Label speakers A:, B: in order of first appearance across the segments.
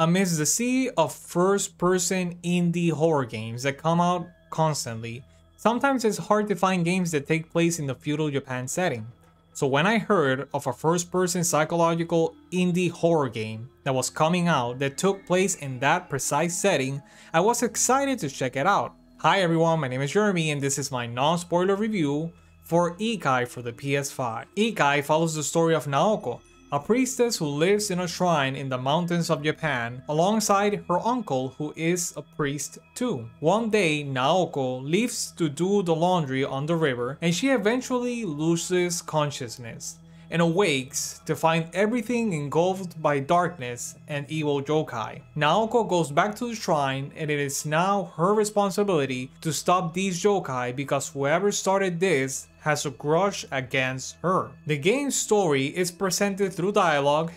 A: Amidst the sea of first-person indie horror games that come out constantly, sometimes it's hard to find games that take place in the feudal Japan setting. So when I heard of a first-person psychological indie horror game that was coming out that took place in that precise setting, I was excited to check it out. Hi everyone, my name is Jeremy and this is my non-spoiler review for Ikai for the PS5. Ikai follows the story of Naoko, a priestess who lives in a shrine in the mountains of Japan alongside her uncle who is a priest too. One day, Naoko leaves to do the laundry on the river and she eventually loses consciousness and awakes to find everything engulfed by darkness and evil yokai. Naoko goes back to the shrine and it is now her responsibility to stop these yokai because whoever started this has a grudge against her. The game's story is presented through dialogue,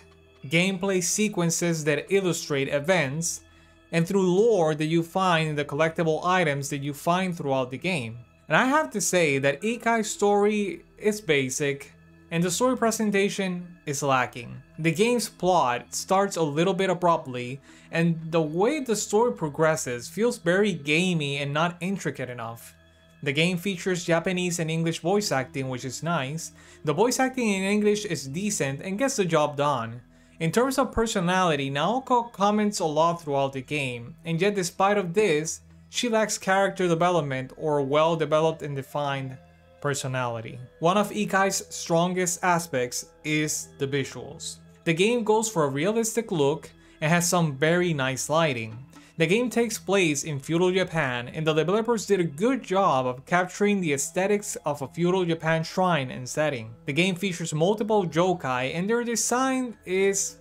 A: gameplay sequences that illustrate events, and through lore that you find in the collectible items that you find throughout the game. And I have to say that Ikai's story is basic, and the story presentation is lacking. The game's plot starts a little bit abruptly, and the way the story progresses feels very gamey and not intricate enough. The game features Japanese and English voice acting which is nice, the voice acting in English is decent and gets the job done. In terms of personality, Naoko comments a lot throughout the game, and yet despite of this, she lacks character development or well developed and defined personality. One of Ikai's strongest aspects is the visuals. The game goes for a realistic look and has some very nice lighting. The game takes place in feudal Japan and the developers did a good job of capturing the aesthetics of a feudal Japan shrine and setting. The game features multiple yokai and their design is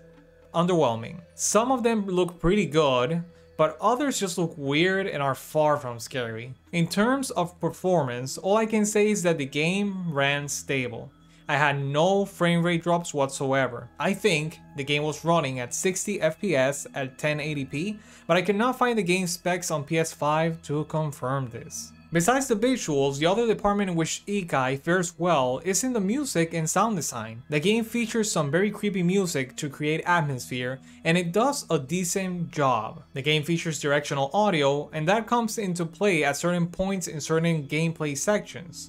A: underwhelming. Some of them look pretty good, but others just look weird and are far from scary. In terms of performance, all I can say is that the game ran stable. I had no frame rate drops whatsoever. I think the game was running at 60 FPS at 1080p, but I could not find the game specs on PS5 to confirm this. Besides the visuals, the other department in which Ikai fares well is in the music and sound design. The game features some very creepy music to create atmosphere, and it does a decent job. The game features directional audio, and that comes into play at certain points in certain gameplay sections.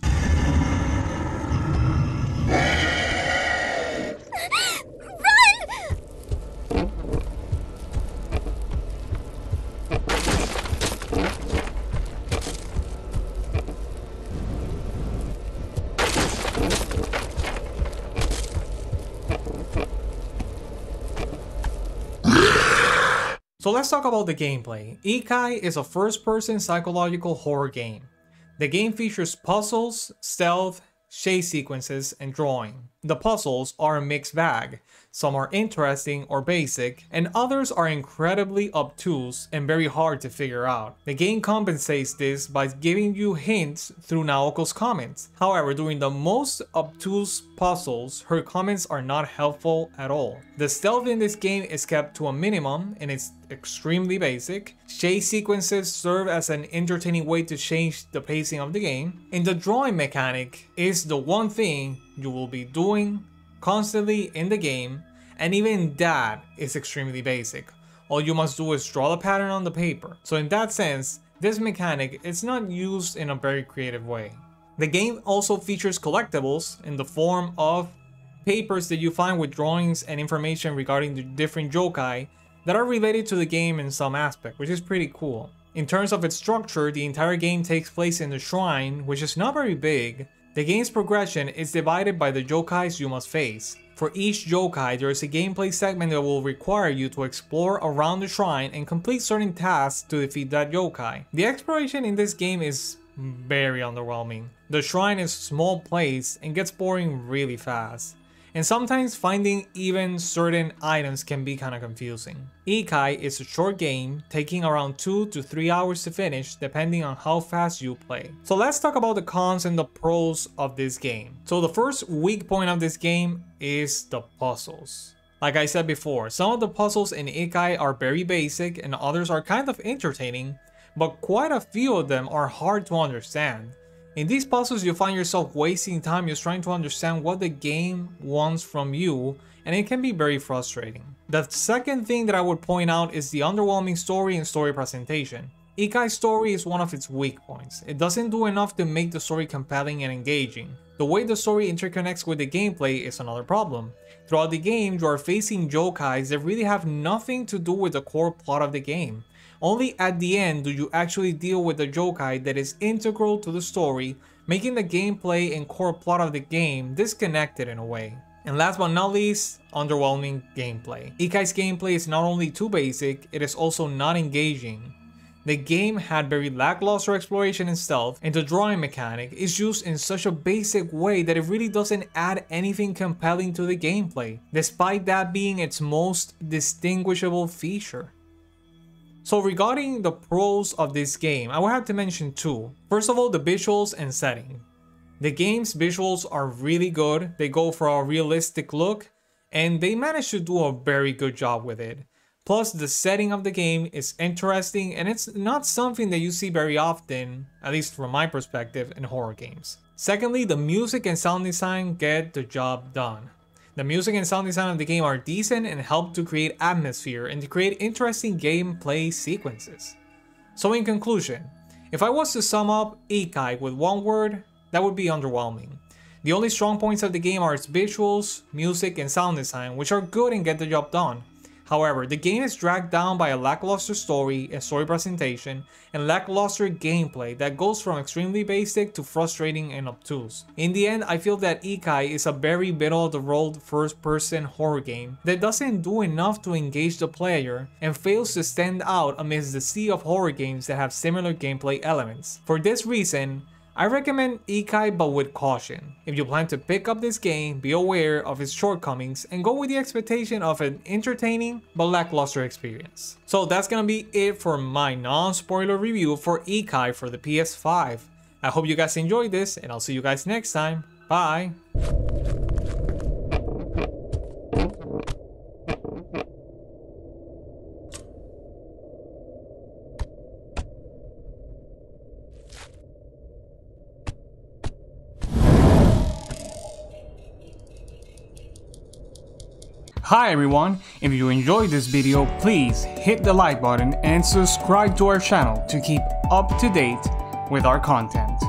A: So let's talk about the gameplay. Ikai is a first-person psychological horror game. The game features puzzles, stealth, chase sequences, and drawing. The puzzles are a mixed bag. Some are interesting or basic, and others are incredibly obtuse and very hard to figure out. The game compensates this by giving you hints through Naoko's comments. However, during the most obtuse puzzles, her comments are not helpful at all. The stealth in this game is kept to a minimum and it's extremely basic. Chase sequences serve as an entertaining way to change the pacing of the game. And the drawing mechanic is the one thing you will be doing constantly in the game, and even that is extremely basic. All you must do is draw the pattern on the paper. So in that sense, this mechanic is not used in a very creative way. The game also features collectibles in the form of papers that you find with drawings and information regarding the different yokai that are related to the game in some aspect, which is pretty cool. In terms of its structure, the entire game takes place in the shrine, which is not very big, the game's progression is divided by the yokais you must face. For each yokai, there is a gameplay segment that will require you to explore around the shrine and complete certain tasks to defeat that yokai. The exploration in this game is very underwhelming. The shrine is a small place and gets boring really fast and sometimes finding even certain items can be kinda confusing. Ikai is a short game, taking around 2 to 3 hours to finish depending on how fast you play. So let's talk about the cons and the pros of this game. So the first weak point of this game is the puzzles. Like I said before, some of the puzzles in Ikai are very basic and others are kind of entertaining, but quite a few of them are hard to understand. In these puzzles, you find yourself wasting time just trying to understand what the game wants from you and it can be very frustrating. The second thing that I would point out is the underwhelming story and story presentation. Ikai's story is one of its weak points. It doesn't do enough to make the story compelling and engaging. The way the story interconnects with the gameplay is another problem. Throughout the game, you are facing yokais that really have nothing to do with the core plot of the game. Only at the end do you actually deal with the yokai that is integral to the story, making the gameplay and core plot of the game disconnected in a way. And last but not least, underwhelming gameplay. Ikai's gameplay is not only too basic, it is also not engaging. The game had very lackluster exploration and stealth, and the drawing mechanic is used in such a basic way that it really doesn't add anything compelling to the gameplay, despite that being its most distinguishable feature. So regarding the pros of this game, I will have to mention two. First of all, the visuals and setting. The game's visuals are really good, they go for a realistic look, and they manage to do a very good job with it. Plus, the setting of the game is interesting and it's not something that you see very often, at least from my perspective, in horror games. Secondly, the music and sound design get the job done. The music and sound design of the game are decent and help to create atmosphere and to create interesting gameplay sequences. So in conclusion, if I was to sum up Ikai with one word, that would be underwhelming. The only strong points of the game are its visuals, music, and sound design, which are good and get the job done. However, the game is dragged down by a lackluster story and story presentation and lackluster gameplay that goes from extremely basic to frustrating and obtuse. In the end, I feel that Ikai is a very middle-of-the-road first-person horror game that doesn't do enough to engage the player and fails to stand out amidst the sea of horror games that have similar gameplay elements. For this reason, I recommend Ikai but with caution. If you plan to pick up this game, be aware of its shortcomings and go with the expectation of an entertaining but lackluster experience. So that's gonna be it for my non-spoiler review for Ikai for the PS5. I hope you guys enjoyed this and I'll see you guys next time. Bye!
B: Hi everyone, if you enjoyed this video, please hit the like button and subscribe to our channel to keep up to date with our content.